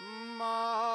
Ma.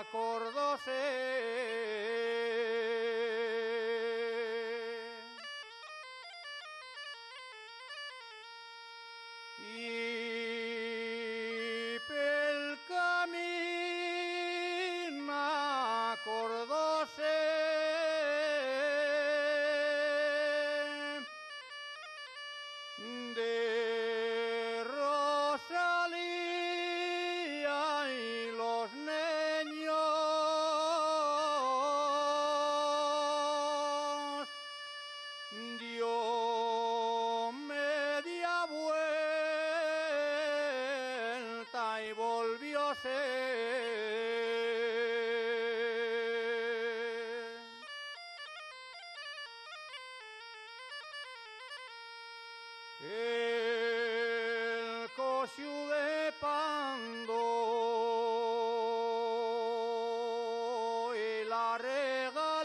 Acordóse. Y pel camino acordóse. De El cosiu de Pando y la regalaba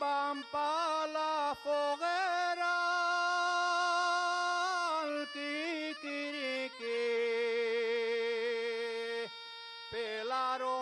van pa la foguera al kikiriki pelaron